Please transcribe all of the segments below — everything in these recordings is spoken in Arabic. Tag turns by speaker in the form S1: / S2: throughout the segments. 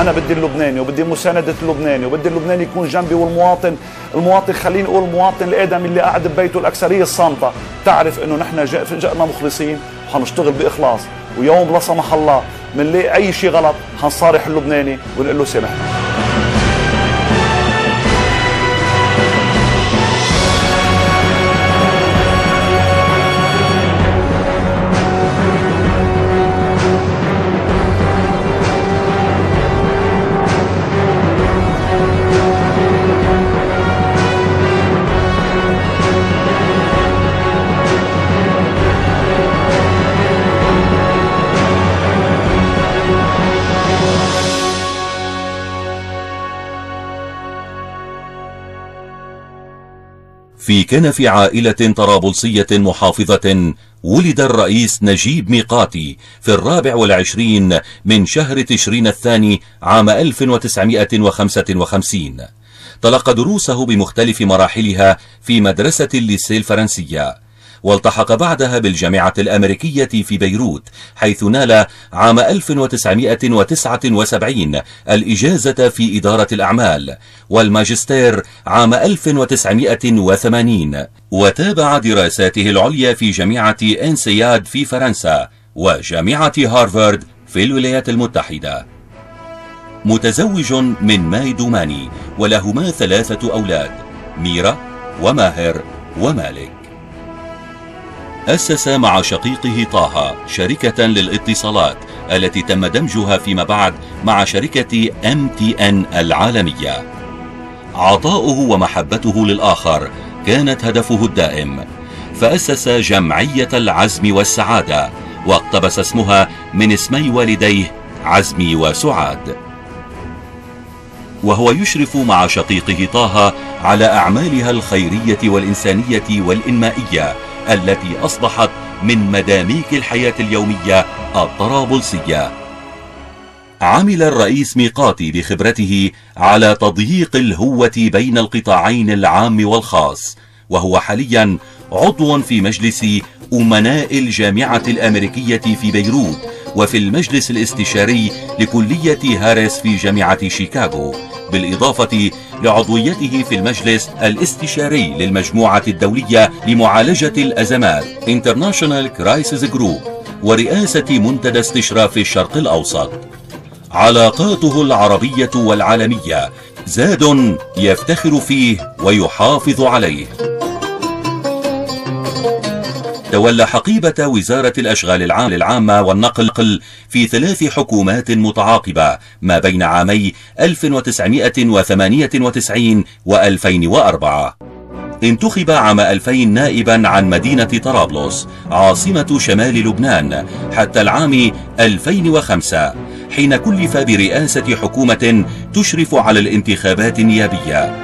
S1: أنا بدي اللبناني وبدي مساندة اللبناني وبدي اللبناني يكون جنبي والمواطن المواطن خليني أقول المواطن الادمي اللي قاعد ببيته الأكثرية الصامتة. تعرف إنه نحن جئنا مخلصين حنشتغل بإخلاص. ويوم لا سمح الله بنلاقي أي شيء غلط حنصارح اللبناني ونقول له سامحني
S2: في كنف عائلة طرابلسية محافظة ولد الرئيس نجيب ميقاتي في الرابع والعشرين من شهر تشرين الثاني عام 1955 تلقى دروسه بمختلف مراحلها في مدرسة الليسي الفرنسية. والتحق بعدها بالجامعة الأمريكية في بيروت حيث نال عام 1979 الإجازة في إدارة الأعمال والماجستير عام 1980 وتابع دراساته العليا في جامعة إنسياد في فرنسا وجامعة هارفارد في الولايات المتحدة. متزوج من ماي دوماني ولهما ثلاثة أولاد ميرا وماهر ومالك. أسس مع شقيقه طه شركة للاتصالات التي تم دمجها فيما بعد مع شركة MTN العالمية. عطاؤه ومحبته للآخر كانت هدفه الدائم. فأسس جمعية العزم والسعادة واقتبس اسمها من اسمي والديه عزمي وسعاد. وهو يشرف مع شقيقه طه على أعمالها الخيرية والإنسانية والإنمائية التي أصبحت من مداميك الحياة اليومية الطرابلسية. عمل الرئيس ميقاتي بخبرته على تضييق الهوة بين القطاعين العام والخاص وهو حاليا عضو في مجلس أمناء الجامعة الأمريكية في بيروت وفي المجلس الاستشاري لكلية هاريس في جامعة شيكاغو. بالإضافة لعضويته في المجلس الاستشاري للمجموعة الدولية لمعالجة الأزمات International Crisis Group ورئاسة منتدى استشراف الشرق الأوسط. علاقاته العربية والعالمية زاد يفتخر فيه ويحافظ عليه. تولى حقيبة وزارة الأشغال العامة والنقل في ثلاث حكومات متعاقبة ما بين عامي 1998 و 2004 انتخب عام 2000 نائبا عن مدينة طرابلس عاصمة شمال لبنان حتى العام 2005 حين كلف برئاسة حكومة تشرف على الانتخابات النيابية.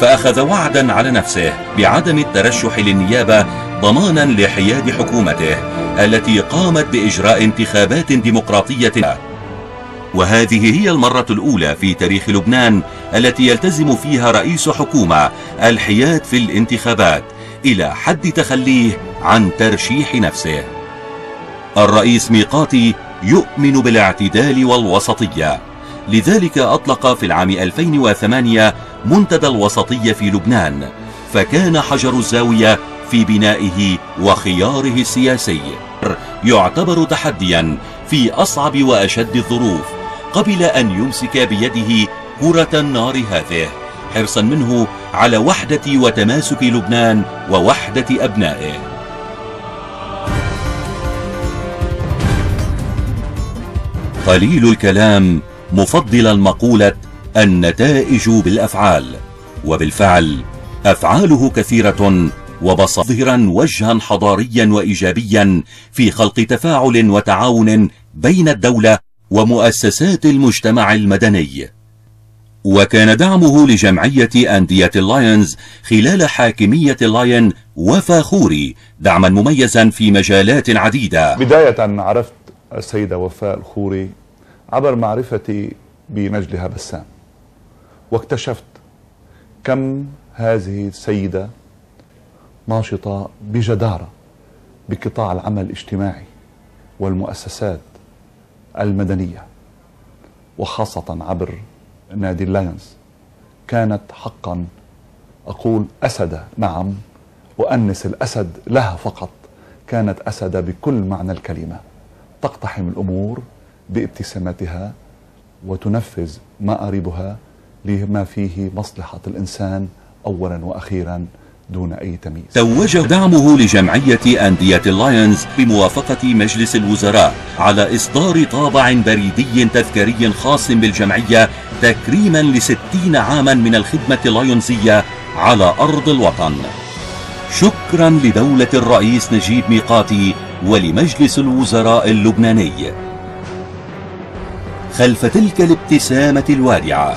S2: فأخذ وعدا على نفسه بعدم الترشح للنيابة ضمانا لحياد حكومته التي قامت بإجراء انتخابات ديمقراطية. وهذه هي المرة الأولى في تاريخ لبنان التي يلتزم فيها رئيس حكومة الحياد في الانتخابات إلى حد تخليه عن ترشيح نفسه. الرئيس ميقاتي يؤمن بالاعتدال والوسطية. لذلك أطلق في العام 2008 منتدى الوسطية في لبنان. فكان حجر الزاوية في بنائه وخياره السياسي. يعتبر تحديا في أصعب وأشد الظروف قبل أن يمسك بيده كرة النار هذه حرصا منه على وحدة وتماسك لبنان ووحدة أبنائه. قليل الكلام مفضلا مقولة النتائج بالأفعال وبالفعل أفعاله كثيرة وبصظهرا وجها حضاريا وإيجابيا في خلق تفاعل وتعاون بين الدولة ومؤسسات المجتمع المدني. وكان دعمه لجمعية أندية اللاينز خلال حاكمية اللاين وفاء خوري دعما مميزا في مجالات عديدة.
S1: بداية عرفت السيدة وفاء الخوري عبر معرفتي بنجلها بسام. واكتشفت كم هذه السيدة ناشطة بجدارة بقطاع العمل الاجتماعي والمؤسسات المدنية وخاصة عبر نادي اللايونز كانت حقا أقول أسد نعم وأنس الأسد لها فقط. كانت أسد بكل معنى الكلمة. تقتحم الأمور بابتسامتها وتنفذ مآربها لما فيه مصلحة الإنسان أولا وأخيرا دون أي تمييز.
S2: توج دعمه لجمعية أندية اللايونز بموافقة مجلس الوزراء على إصدار طابع بريدي تذكاري خاص بالجمعية تكريما لستين عاما من الخدمة اللايونزية على أرض الوطن. شكرا لدولة الرئيس نجيب ميقاتي ولمجلس الوزراء اللبناني. خلف تلك الابتسامة الوادعة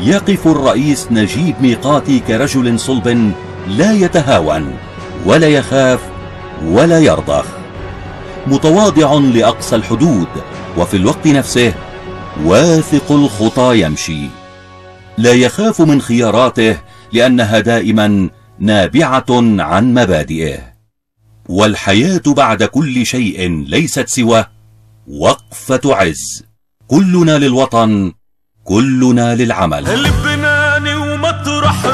S2: يقف الرئيس نجيب ميقاتي كرجل صلب لا يتهاون ولا يخاف ولا يرضخ. متواضع لأقصى الحدود وفي الوقت نفسه واثق الخطى يمشي. لا يخاف من خياراته لأنها دائما نابعة عن مبادئه. والحياة بعد كل شيء ليست سوى وقفة عز. كلنا للوطن كلنا للعمل.
S3: لبناني ومطرح